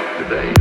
have today.